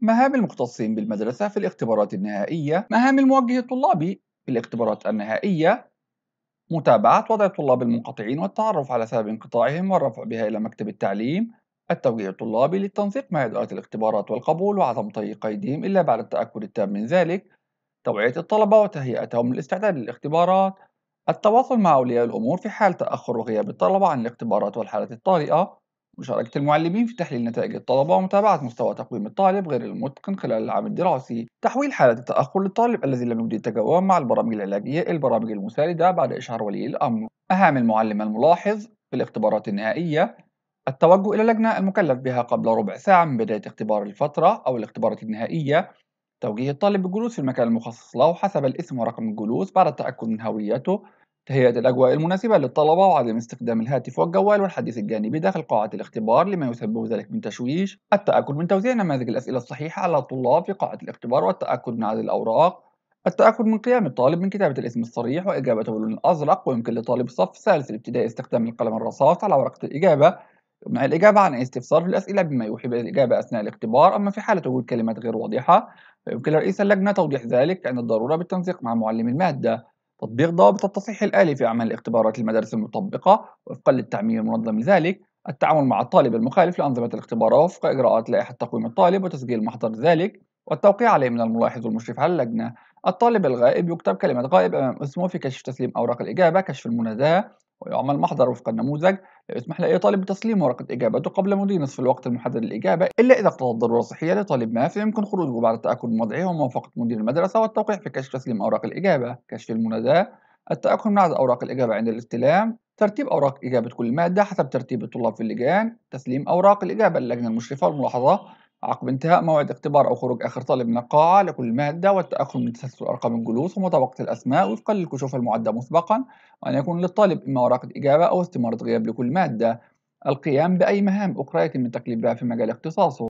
مهام المختصين بالمدرسة في الاختبارات النهائية مهام الموجه الطلابي في الاختبارات النهائية متابعة وضع الطلاب المنقطعين والتعرف على سبب انقطاعهم والرفع بها إلى مكتب التعليم التوجيه الطلابي للتنسيق مع إدارة الاختبارات والقبول وعدم طي قيدهم إلا بعد التأكد التام من ذلك توعية الطلبة وتهيئتهم للاستعداد للاختبارات التواصل مع أولياء الأمور في حال تأخر وغياب الطلبة عن الاختبارات والحالات الطارئة مشاركة المعلمين في تحليل نتائج الطلبة ومتابعة مستوى تقويم الطالب غير المتقن خلال العام الدراسي. تحويل حالة التأخر للطالب الذي لم يجدي التجاوب مع البرامج العلاجية إلى البرامج المساندة بعد إشعار ولي الأمر. مهام المعلم الملاحظ في الاختبارات النهائية التوجه إلى اللجنة المكلف بها قبل ربع ساعة من بداية اختبار الفترة أو الاختبارات النهائية. توجيه الطالب بالجلوس في المكان المخصص له حسب الاسم ورقم الجلوس بعد التأكد من هويته. تهيئة الأجواء المناسبة للطلبة وعدم استخدام الهاتف والجوال والحديث الجانبي داخل قاعة الاختبار لما يسبب ذلك من تشويش. التأكد من توزيع نماذج الأسئلة الصحيحة على الطلاب في قاعة الاختبار والتأكد من عدد الأوراق. التأكد من قيام الطالب من كتابة الاسم الصريح وإجابته باللون الأزرق ويمكن لطالب الصف الثالث الابتدائي استخدام القلم الرصاص على ورقة الإجابة. يمنع الإجابة عن استفسار في الأسئلة بما يوحي بالإجابة أثناء الاختبار أما في حالة وجود كلمات غير واضحة فيمكن لرئيس اللجنة توضيح ذلك عند الضرورة بالتنسيق مع معلم المادة. تطبيق ضوابط التصحيح الآلي في أعمال اختبارات المدارس المطبقة وفقا للتعميم المنظم لذلك التعامل مع الطالب المخالف لأنظمة الاختبارات وفق إجراءات لائحة تقويم الطالب وتسجيل محضر ذلك. والتوقيع عليه من الملاحظ والمشرف. على اللجنة الطالب الغائب يكتب كلمة غائب أمام اسمه في كشف تسليم أوراق الإجابة كشف المناداة ويعمل محضر وفق النموذج لا يسمح لأي طالب بتسليم ورقة إجابته قبل مضي نصف الوقت المحدد للإجابة إلا إذا اقتضت ضرورة صحية لطالب ما. فيمكن خروجه بعد التأكد من وضعه وموافقة مدير المدرسة والتوقيع في كشف تسليم أوراق الإجابة. كشف المناداة التأكد من عدد أوراق الإجابة عند الاستلام ترتيب أوراق إجابة كل مادة حسب ترتيب الطلاب في اللجان تسليم أوراق الإجابة للجنة المشرفة والملاحظة عقب انتهاء موعد اختبار أو خروج آخر طالب من القاعة لكل مادة والتأكد من تسلسل أرقام الجلوس ومطابقة الأسماء وفقا للكشوف المعدة مسبقا وأن يكون للطالب إما ورقة إجابة أو استمارة غياب لكل مادة. القيام بأي مهام أخرى يتم التكليف بها في مجال اختصاصه.